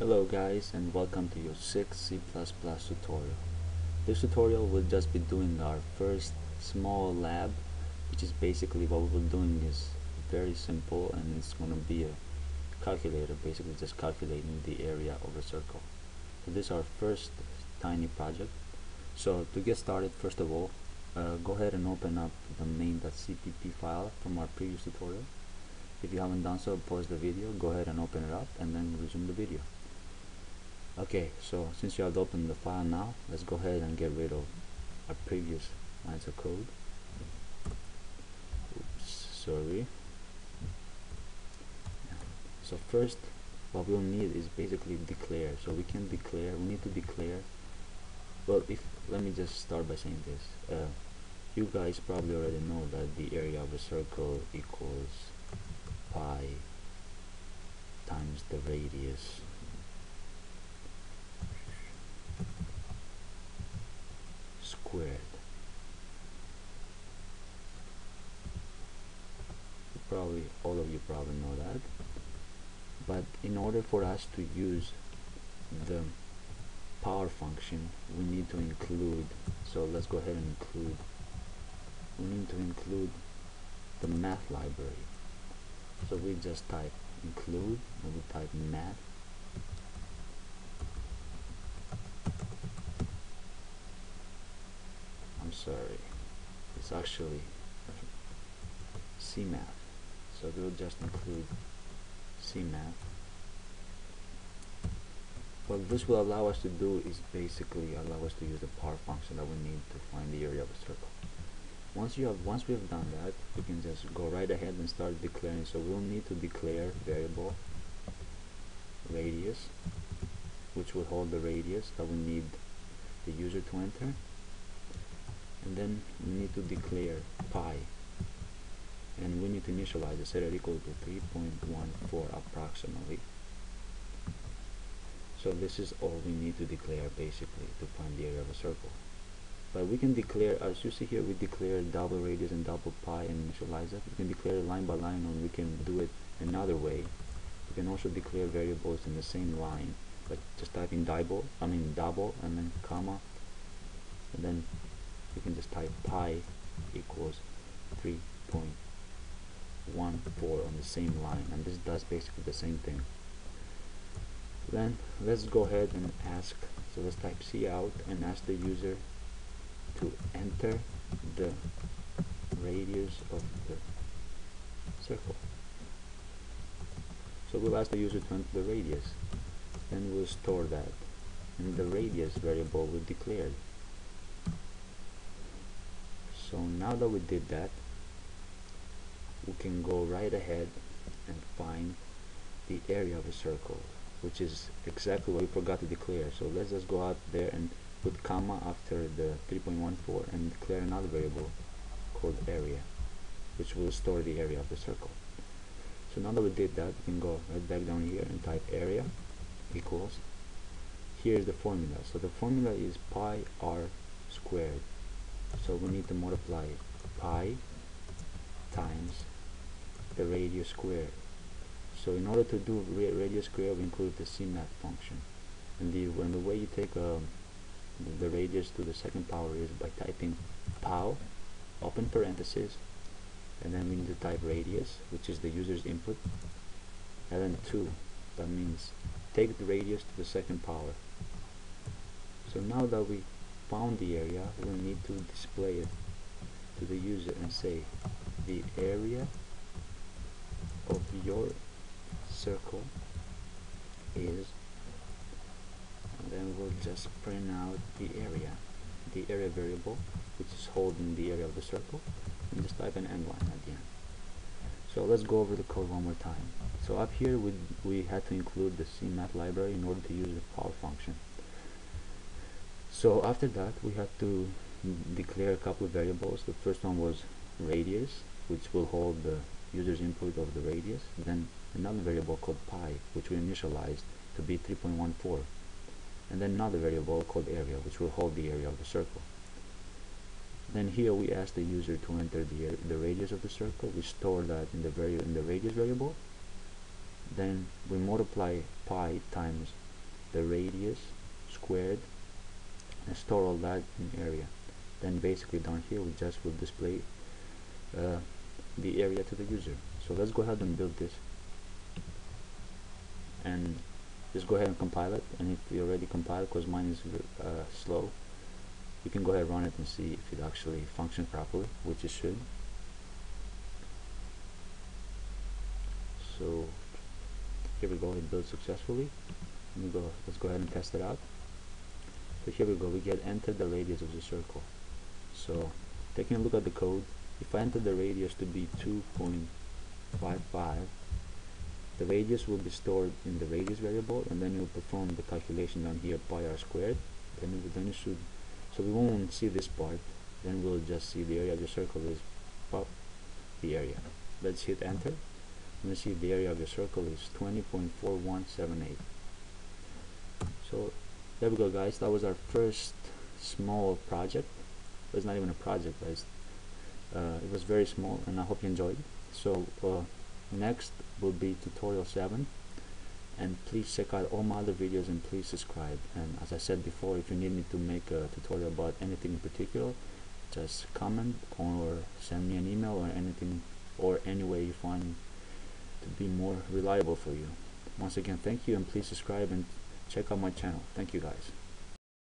Hello guys and welcome to your 6 C++ tutorial. This tutorial will just be doing our first small lab which is basically what we're doing is very simple and it's going to be a calculator basically just calculating the area of a circle. So this is our first tiny project. So to get started first of all uh, go ahead and open up the main.cpp file from our previous tutorial. If you haven't done so, pause the video, go ahead and open it up and then resume the video okay so since you have opened the file now let's go ahead and get rid of our previous lines of code. Oops, sorry. So first what we'll need is basically declare. So we can declare we need to declare. Well if let me just start by saying this. Uh, you guys probably already know that the area of a circle equals pi times the radius squared. Probably all of you probably know that. But in order for us to use the power function, we need to include. So let's go ahead and include. We need to include the math library. So we just type include and we type math sorry it's actually CMath so we'll just include CMath what this will allow us to do is basically allow us to use the power function that we need to find the area of a circle. Once you have once we have done that we can just go right ahead and start declaring. So we'll need to declare variable radius which will hold the radius that we need the user to enter and then we need to declare pi. And we need to initialize the set it equal to 3.14 approximately. So this is all we need to declare basically to find the area of a circle. But we can declare as you see here we declare double radius and double pi and initialize it. We can declare line by line or we can do it another way. We can also declare variables in the same line but just type in double I mean double and then comma and then you can just type pi equals 3.14 on the same line and this does basically the same thing. Then let's go ahead and ask so let's type C out and ask the user to enter the radius of the circle. So we'll ask the user to enter the radius then we'll store that and the radius variable we declared so now that we did that we can go right ahead and find the area of a circle which is exactly what we forgot to declare. So let's just go out there and put comma after the 3.14 and declare another variable called area which will store the area of the circle. So now that we did that we can go right back down here and type area equals here's the formula. So the formula is pi r squared so we need to multiply pi times the radius squared. So in order to do radius squared we include the cmath function. And the, when the way you take um, the, the radius to the second power is by typing pow open parenthesis and then we need to type radius which is the user's input and then 2 that means take the radius to the second power. So now that we found the area we need to display it to the user and say the area of your circle is and then we'll just print out the area the area variable which is holding the area of the circle and just type an end line at the end. So let's go over the code one more time. So up here we, we had to include the CMath library in order to use the power function so after that we have to declare a couple of variables. The first one was radius which will hold the user's input of the radius. Then another variable called pi which we initialized to be 3.14 and then another variable called area which will hold the area of the circle. Then here we ask the user to enter the, the radius of the circle. We store that in the, in the radius variable. Then we multiply pi times the radius squared and store all that in area. Then basically down here we just will display uh, the area to the user. So let's go ahead and build this. And just go ahead and compile it. And if you already compiled because mine is uh, slow you can go ahead and run it and see if it actually functions properly which it should. So here we go. It built successfully. Let go let's go ahead and test it out so here we go. We get enter the radius of the circle. So taking a look at the code if I enter the radius to be 2.55 the radius will be stored in the radius variable and then you'll perform the calculation down here pi r squared. Then, it, then you should so we won't see this part. Then we'll just see the area of the circle is pop the area. Let's hit enter. And you see the area of the circle is 20.4178 so there we go guys. That was our first small project. It's not even a project guys uh, it was very small and I hope you enjoyed. So uh, next will be tutorial 7 and please check out all my other videos and please subscribe. And as I said before if you need me to make a tutorial about anything in particular just comment or send me an email or anything or any way you find to be more reliable for you. Once again thank you and please subscribe and check out my channel. Thank you guys